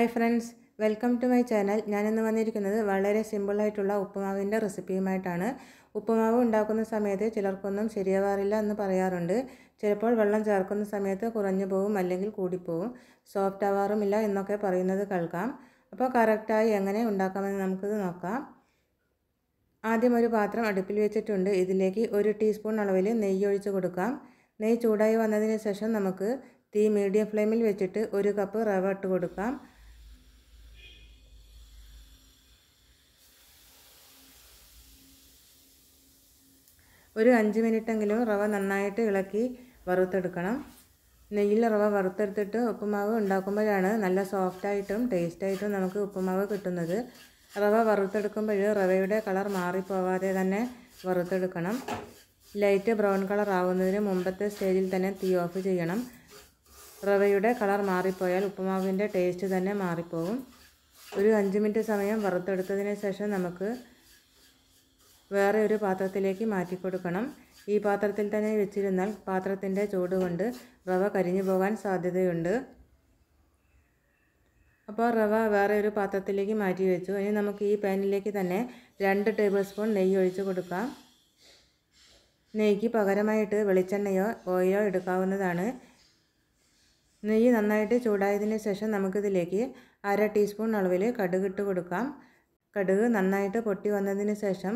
Hi friends welcome to my channel. ഞാനിന്ന് വന്നിരിക്കുന്നത് വളരെ സിമ്പിളായിട്ടുള്ള ഉപ്പുമാവിന്റെ റെസിപ്പിയുമായിട്ടാണ്. ഉപ്പുമാവ് ഉണ്ടാക്കുന്ന സമയത്ത് ചിലർക്കൊന്നും ശരിയാവാറില്ല എന്ന് പറയാറുണ്ട്. ചിലപ്പോൾ വെള്ളം ചേർക്കുന്ന സമയത്ത് കുറഞ്ഞു പോവും അല്ലെങ്കിൽ കൂടിപ്പോവും. സോഫ്റ്റ് ആവാറുമില്ല എന്നൊക്കെ പറയുന്നത് കേൾക്കാം. അപ്പോൾ കറക്റ്റായി എങ്ങനെ ഉണ്ടാക്കാമെന്ന് നമുക്കിത് നോക്കാം. ആദ്യം ഒരു പാത്രം അടുപ്പിൽ വെച്ചിട്ടുണ്ട്. ഇതിലേക്ക് ഒരു ടീസ്പൂൺ അളവിൽ നെയ്യ് ഒഴിച്ച് കൊടുക്കാം. നെയ്യ് ചൂടായി വന്നതിന് ശേഷം നമുക്ക് തീ മീഡിയം ഫ്ലെയിമിൽ വെച്ചിട്ട് ഒരു കപ്പ് റവ ഇട്ട് കൊടുക്കാം. ഒരു അഞ്ച് മിനിറ്റെങ്കിലും റവ നന്നായിട്ട് ഇളക്കി വറുത്തെടുക്കണം. നെയ്യിൽ റവ വറുത്തെടുത്തിട്ട് ഉപ്പുമാവ് ഉണ്ടാക്കുമ്പോഴാണ് നല്ല സോഫ്റ്റായിട്ടും ടേസ്റ്റായിട്ടും നമുക്ക് ഉപ്പുമാവ് കിട്ടുന്നത്. റവ വറുത്തെടുക്കുമ്പോൾ റവയുടെ കളർ മാറിപ്പോവാതെ തന്നെ വറുത്തെടുക്കണം. ലൈറ്റ് ബ്രൗൺ കളർ ആവുന്നതിന് മുമ്പത്തെ സ്റ്റേജിൽ തന്നെ തീ ഓഫ് ചെയ്യണം. റവയുടെ കളർ മാറിപ്പോയാൽ ഉപ്പുമാവിന്റെ ടേസ്റ്റ് തന്നെ മാറിപ്പോകും ഒരു അഞ്ച് മിനിറ്റ് സമയം വറുത്തെടുത്തതിന് ശേഷം നമുക്ക് വേറെ ഒരു പാത്രത്തിലേക്ക് മാറ്റി കൊടുക്കണം ഈ പാത്രത്തിൽ തന്നെ വെച്ചിരുന്നാൽ പാത്രത്തിന്റെ ചൂട് കൊണ്ട് റവ കരിഞ്ഞു പോകാൻ സാധ്യതയുണ്ട്. അപ്പോൾ റവ വേറെ ഒരു പാത്രത്തിലേക്ക് മാറ്റി വെച്ചു. ഇനി നമുക്ക് ഈ പാനിലേക്ക് തന്നെ രണ്ട് ടേബിൾ സ്പൂൺ നെയ്യ് ഒഴിച്ച് കൊടുക്കാം. നെയ്യ്ക്ക് പകരമായിട്ട് വെളിച്ചെണ്ണയോ ഓയിലോ എടുക്കാവുന്നതാണ്. നെയ്യ് നന്നായിട്ട് ചൂടായതിന് ശേഷം നമുക്കിതിലേക്ക് അര ടീസ്പൂൺ അളവിൽ കടുക് ഇട്ട് കൊടുക്കാം. കടുക് നന്നായിട്ട് പൊട്ടി വന്നതിന് ശേഷം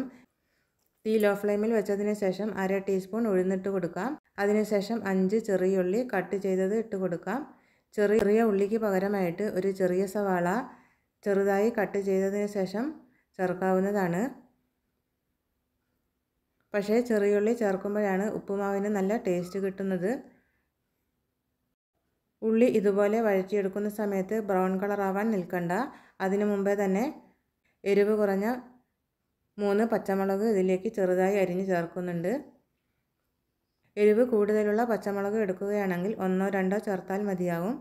തീ ലോ ഫ്ലെയിമിൽ വെച്ചതിന് ശേഷം അര ടീസ്പൂൺ ഉഴുന്നിട്ട് കൊടുക്കാം. അതിനുശേഷം അഞ്ച് ചെറിയ ഉള്ളി കട്ട് ചെയ്തത് ഇട്ട് കൊടുക്കാം. ചെറിയ ചെറിയ ഉള്ളിക്ക് പകരമായിട്ട് ഒരു ചെറിയ സവാള ചെറുതായി കട്ട് ചെയ്തതിന് ശേഷം ചേർക്കാവുന്നതാണ്. പക്ഷേ ചെറിയുള്ളി ചേർക്കുമ്പോഴാണ് ഉപ്പുമാവിന് നല്ല ടേസ്റ്റ് കിട്ടുന്നത്. ഉള്ളി ഇതുപോലെ വഴറ്റിയെടുക്കുന്ന സമയത്ത് ബ്രൗൺ കളറാവാൻ നിൽക്കണ്ട. അതിനു മുമ്പേ തന്നെ എരിവ് കുറഞ്ഞ മൂന്ന് പച്ചമുളക് ഇതിലേക്ക് ചെറുതായി അരിഞ്ഞ് ചേർക്കുന്നുണ്ട്. എരിവ് കൂടുതലുള്ള പച്ചമുളക് എടുക്കുകയാണെങ്കിൽ ഒന്നോ രണ്ടോ ചേർത്താൽ മതിയാവും.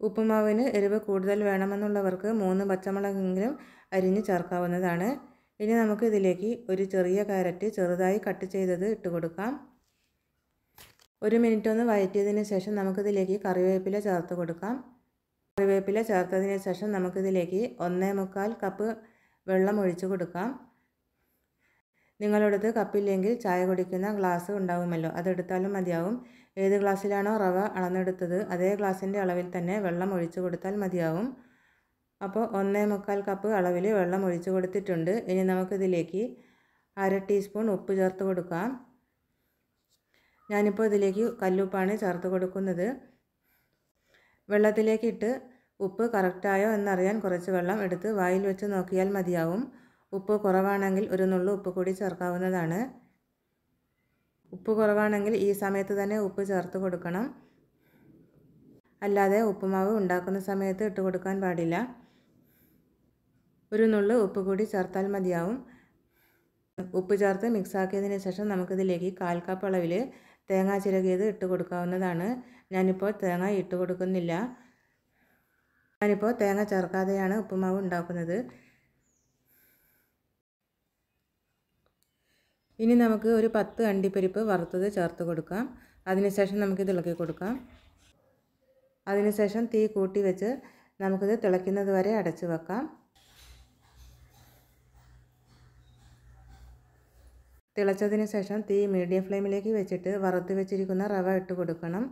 ഉപ്പുമാവിന് എരിവ് കൂടുതൽ വേണമെന്നുള്ളവർക്ക് മൂന്ന് പച്ചമുളകെങ്കിലും അരിഞ്ഞ് ചേർക്കാവുന്നതാണ്. ഇനി നമുക്ക് ഇതിലേക്ക് ഒരു ചെറിയ കാരറ്റ് ചെറുതായി കട്ട് ചെയ്തത് ഇട്ട് കൊടുക്കാം. ഒരു മിനിറ്റ് ഒന്ന് വഴറ്റിയതിന് ശേഷം നമുക്കിതിലേക്ക് കറിവേപ്പില ചേർത്ത് കൊടുക്കാം. കറിവേപ്പില ചേർത്തതിന് ശേഷം നമുക്കിതിലേക്ക് ഒന്നേ മുക്കാൽ കപ്പ് വെള്ളം ഒഴിച്ച് കൊടുക്കാം. നിങ്ങളടുത്ത് കപ്പില്ലെങ്കിൽ ചായ കുടിക്കുന്ന ഗ്ലാസ് ഉണ്ടാവുമല്ലോ. അതെടുത്താലും മതിയാവും. ഏത് ഗ്ലാസ്സിലാണോ റവ അളന്നെടുത്തത് അതേ ഗ്ലാസിന്റെ അളവിൽ തന്നെ വെള്ളം ഒഴിച്ചു കൊടുത്താൽ മതിയാവും. അപ്പോൾ ഒന്നേ മുക്കാൽ കപ്പ് അളവിൽ വെള്ളം ഒഴിച്ചു കൊടുത്തിട്ടുണ്ട്. ഇനി നമുക്കിതിലേക്ക് അര ടീസ്പൂൺ ഉപ്പ് ചേർത്ത് കൊടുക്കാം. ഞാനിപ്പോൾ ഇതിലേക്ക് കല്ലുപ്പാണ് ചേർത്ത് കൊടുക്കുന്നത്. വെള്ളത്തിലേക്ക് ഇട്ട് ഉപ്പ് കറക്റ്റായോ എന്നറിയാൻ കുറച്ച് വെള്ളം എടുത്ത് വായിൽ വെച്ച് നോക്കിയാൽ മതിയാവും. ഉപ്പ് കുറവാണെങ്കിൽ ഒരു നുള്ളു ഉപ്പ് കൂടി ചേർക്കാവുന്നതാണ്. ഉപ്പ് കുറവാണെങ്കിൽ ഈ സമയത്ത് തന്നെ ഉപ്പ് ചേർത്ത് കൊടുക്കണം. അല്ലാതെ ഉപ്പുമാവ് ഉണ്ടാക്കുന്ന സമയത്ത് ഇട്ട് കൊടുക്കാൻ പാടില്ല. ഒരു നുള്ളു ഉപ്പ് കൂടി ചേർത്താൽ മതിയാവും. ഉപ്പ് ചേർത്ത് മിക്സാക്കിയതിന് ശേഷം നമുക്കിതിലേക്ക് കാൽ കപ്പ് അളവിൽ തേങ്ങ ചിരകിയത് ഇട്ട് കൊടുക്കാവുന്നതാണ്. ഞാനിപ്പോൾ തേങ്ങ ഇട്ട് കൊടുക്കുന്നില്ല. ഞാനിപ്പോൾ തേങ്ങ ചേർക്കാതെയാണ് ഉപ്പുമാവ് ഉണ്ടാക്കുന്നത്. ഇനി നമുക്ക് ഒരു പത്ത് അണ്ടിപ്പരിപ്പ് വറുത്തത് ചേർത്ത് കൊടുക്കാം. അതിനുശേഷം നമുക്കിത് ഇളക്കി കൊടുക്കാം. അതിനുശേഷം തീ കൂട്ടി വെച്ച് നമുക്കിത് തിളയ്ക്കുന്നത് വരെ അടച്ചു വെക്കാം. തിളച്ചതിന് ശേഷം തീ മീഡിയം ഫ്ലെയിമിലേക്ക് വെച്ചിട്ട് വറുത്ത് വെച്ചിരിക്കുന്ന റവ ഇട്ട് കൊടുക്കണം.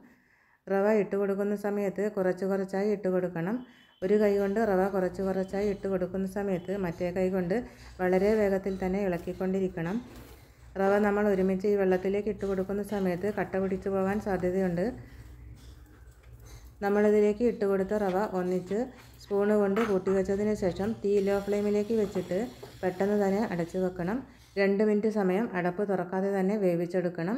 റവ ഇട്ട് കൊടുക്കുന്ന സമയത്ത് കുറച്ച് കുറച്ചായി ഇട്ട് കൊടുക്കണം. ഒരു കൈ കൊണ്ട് റവ കുറച്ച് കുറച്ചായി ഇട്ട് കൊടുക്കുന്ന സമയത്ത് മറ്റേ കൈ കൊണ്ട് വളരെ വേഗത്തിൽ തന്നെ ഇളക്കിക്കൊണ്ടിരിക്കണം. റവ നമ്മൾ ഒരുമിച്ച് ഈ വെള്ളത്തിലേക്ക് ഇട്ട് കൊടുക്കുന്ന സമയത്ത് കട്ട പിടിച്ചു പോകാൻ സാധ്യതയുണ്ട്. നമ്മളിതിലേക്ക് ഇട്ട് കൊടുത്ത റവ ഒന്നിച്ച് സ്പൂണ് കൊണ്ട് കൂട്ടി വെച്ചതിന് ശേഷം തീ ലോ ഫ്ലെയിമിലേക്ക് വെച്ചിട്ട് പെട്ടെന്ന് തന്നെ അടച്ചു വെക്കണം. രണ്ട് മിനിറ്റ് സമയം അടപ്പ് തുറക്കാതെ തന്നെ വേവിച്ചെടുക്കണം.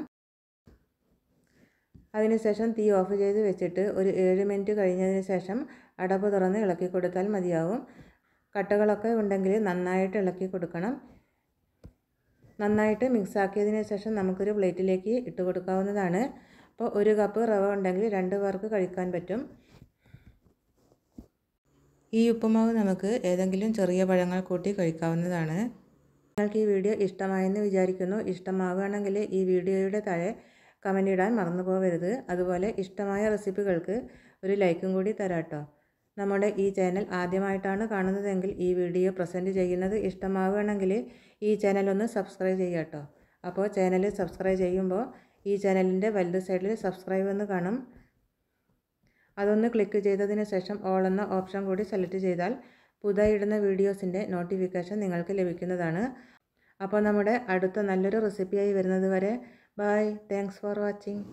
അതിനുശേഷം തീ ഓഫ് ചെയ്ത് വെച്ചിട്ട് ഒരു ഏഴ് മിനിറ്റ് കഴിഞ്ഞതിന് ശേഷം അടപ്പ് തുറന്ന് ഇളക്കി കൊടുത്താൽ മതിയാവും. കട്ടകളൊക്കെ ഉണ്ടെങ്കിൽ നന്നായിട്ട് ഇളക്കി കൊടുക്കണം. നന്നായിട്ട് മിക്സാക്കിയതിന് ശേഷം നമുക്കൊരു പ്ലേറ്റിലേക്ക് ഇട്ട് കൊടുക്കാവുന്നതാണ്. അപ്പോൾ ഒരു കപ്പ് റവ ഉണ്ടെങ്കിൽ രണ്ട് പേർക്ക് കഴിക്കാൻ പറ്റും. ഈ ഉപ്പുമാവ് നമുക്ക് ഏതെങ്കിലും ചെറിയ പഴങ്ങൾ കൂട്ടി കഴിക്കാവുന്നതാണ്. നിങ്ങൾക്ക് ഈ വീഡിയോ ഇഷ്ടമായെന്ന് വിചാരിക്കുന്നു. ഇഷ്ടമാവുകയാണെങ്കിൽ ഈ വീഡിയോയുടെ താഴെ കമന്റ് ഇടാൻ മറന്നു പോകരുത് അതുപോലെ ഇഷ്ടമായ റെസിപ്പികൾക്ക് ഒരു ലൈക്കും കൂടി തരാട്ടോ നമ്മുടെ ഈ ചാനൽ ആദ്യമായിട്ടാണ് കാണുന്നതെങ്കിൽ ഈ വീഡിയോ പ്രസന്റ് ചെയ്യുന്നത് ഇഷ്ടമാവുകയാണെങ്കിൽ ഈ ചാനൽ ഒന്ന് സബ്സ്ക്രൈബ് ചെയ്യാട്ടോ അപ്പോൾ ചാനൽ സബ്സ്ക്രൈബ് ചെയ്യുമ്പോൾ ഈ ചാനലിന്റെ വലത് സൈഡിൽ സബ്സ്ക്രൈബ് എന്ന് കാണും. അതൊന്ന് ക്ലിക്ക് ചെയ്തതിന് ശേഷം ഓൾ എന്ന ഓപ്ഷൻ കൂടി സെലക്ട് ചെയ്താൽ പുതിയ ഇടുന്ന വീഡിയോസിന്റെ നോട്ടിഫിക്കേഷൻ നിങ്ങൾക്ക് ലഭിക്കുന്നതാണ്. അപ്പോൾ നമ്മുടെ അടുത്ത നല്ലൊരു റെസിപ്പിയായി വരുന്നത് വരെ ബൈ. Thanks for watching.